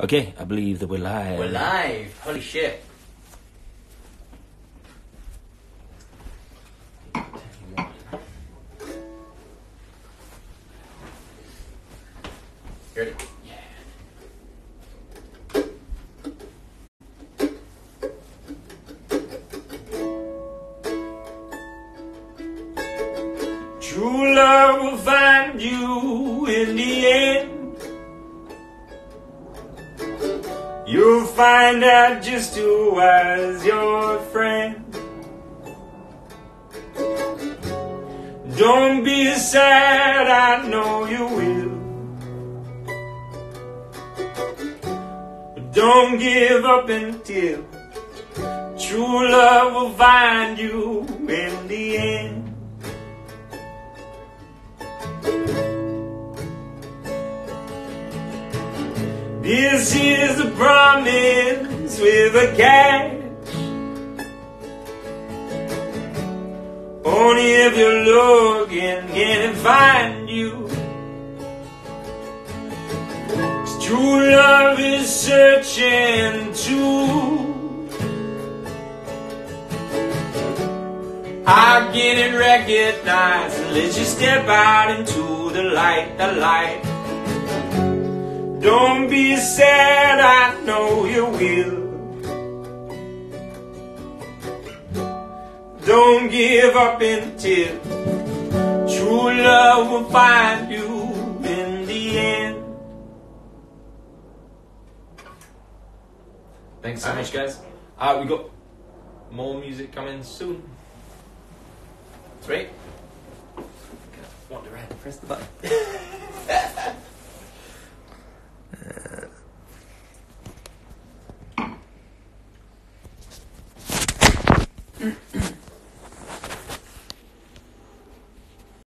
Okay, I believe that we're live. We're live. Holy shit. You Ready? True love will find you in the end. You'll find out just who was your friend. Don't be sad, I know you will. Don't give up until true love will find you in the end. This is a promise with a catch. Only if you're looking can it find you. true love is searching too. I get it recognized let you step out into the light, the light. Don't be sad, I know you will. Don't give up until true love will find you in the end. Thanks so much, guys. Uh, we got more music coming soon. Three. Wander around, press the button. mm